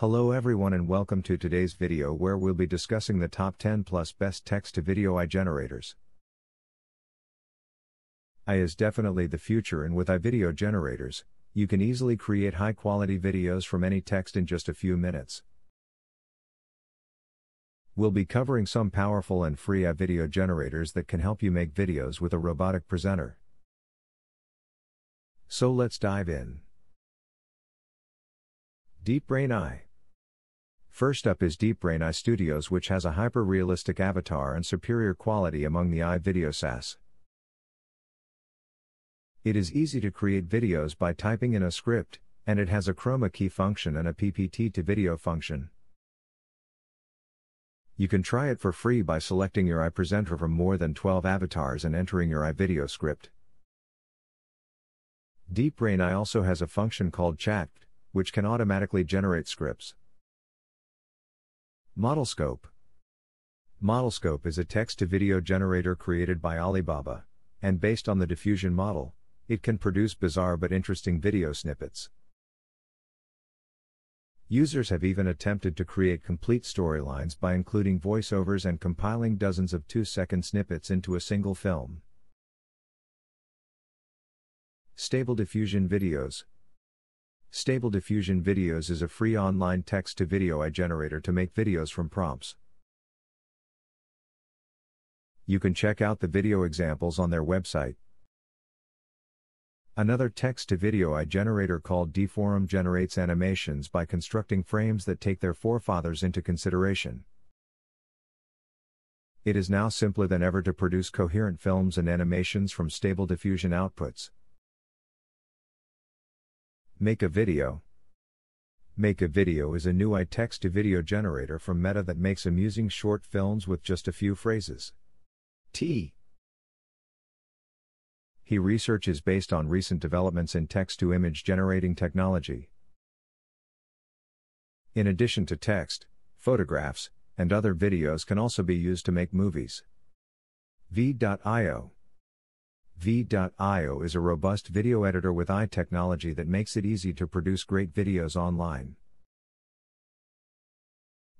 Hello everyone and welcome to today's video where we'll be discussing the top 10 plus best text to video AI generators. AI is definitely the future and with AI video generators, you can easily create high quality videos from any text in just a few minutes. We'll be covering some powerful and free AI video generators that can help you make videos with a robotic presenter. So let's dive in. DeepBrain AI First up is DeepBrain AI Studios, which has a hyper realistic avatar and superior quality among the AI video SaaS. It is easy to create videos by typing in a script, and it has a chroma key function and a PPT to video function. You can try it for free by selecting your AI presenter from more than 12 avatars and entering your AI video script. DeepBrain AI also has a function called Chat, which can automatically generate scripts. ModelScope ModelScope is a text to video generator created by Alibaba, and based on the diffusion model, it can produce bizarre but interesting video snippets. Users have even attempted to create complete storylines by including voiceovers and compiling dozens of two second snippets into a single film. Stable Diffusion Videos Stable Diffusion Videos is a free online text to video AI generator to make videos from prompts. You can check out the video examples on their website. Another text to video AI generator called Deforum generates animations by constructing frames that take their forefathers into consideration. It is now simpler than ever to produce coherent films and animations from stable diffusion outputs. Make a Video Make a Video is a new AI text to video generator from Meta that makes amusing short films with just a few phrases. T. He research is based on recent developments in text to image generating technology. In addition to text, photographs, and other videos can also be used to make movies. Veed.io Veed.io is a robust video editor with AI technology that makes it easy to produce great videos online.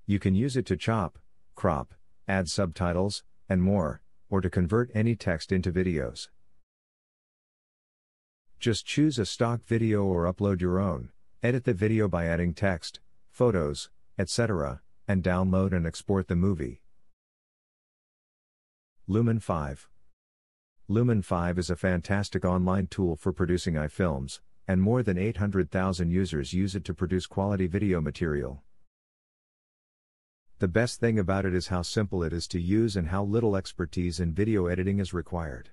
You can use it to chop, crop, add subtitles, and more, or to convert any text into videos. Just choose a stock video or upload your own, edit the video by adding text, photos, etc., and download and export the movie. Lumen5 Lumen5 is a fantastic online tool for producing AI films, and more than 800,000 users use it to produce quality video material. The best thing about it is how simple it is to use and how little expertise in video editing is required.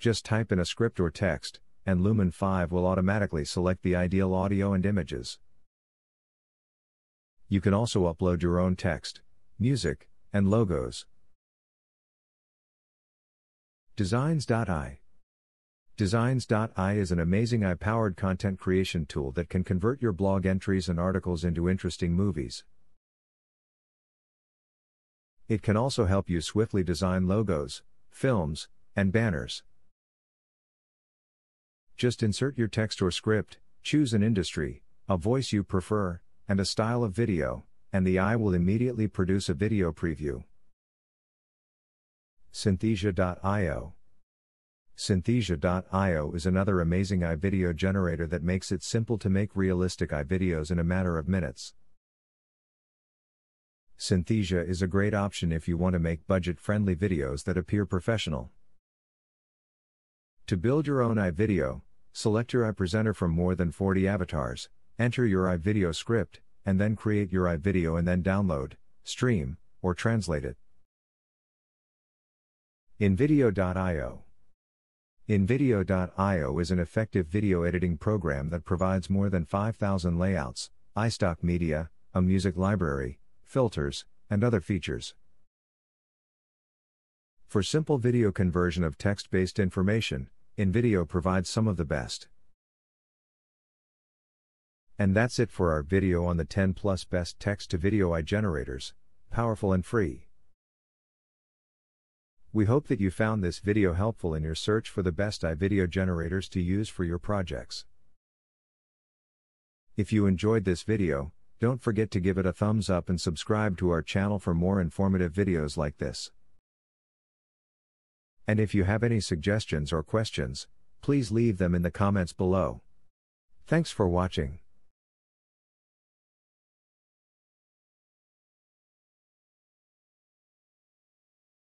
Just type in a script or text, and Lumen5 will automatically select the ideal audio and images. You can also upload your own text, music, and logos. Designs.ai Designs.i is an amazing AI powered content creation tool that can convert your blog entries and articles into interesting movies. It can also help you swiftly design logos, films, and banners. Just insert your text or script, choose an industry, a voice you prefer, and a style of video, and the AI will immediately produce a video preview. Synthesia.io Synthesia.io is another amazing AI video generator that makes it simple to make realistic AI videos in a matter of minutes. Synthesia is a great option if you want to make budget friendly videos that appear professional. To build your own AI video, select your AI presenter from more than 40 avatars, enter your AI video script, and then create your AI video and then download, stream, or translate it. InVideo.io InVideo.io is an effective video editing program that provides more than 5,000 layouts, iStock media, a music library, filters, and other features. For simple video conversion of text based information, InVideo provides some of the best. And that's it for our video on the 10 plus best text to video AI generators, powerful and free. We hope that you found this video helpful in your search for the best AI video generators to use for your projects. If you enjoyed this video, don't forget to give it a thumbs up and subscribe to our channel for more informative videos like this. And if you have any suggestions or questions, please leave them in the comments below. Thanks for watching.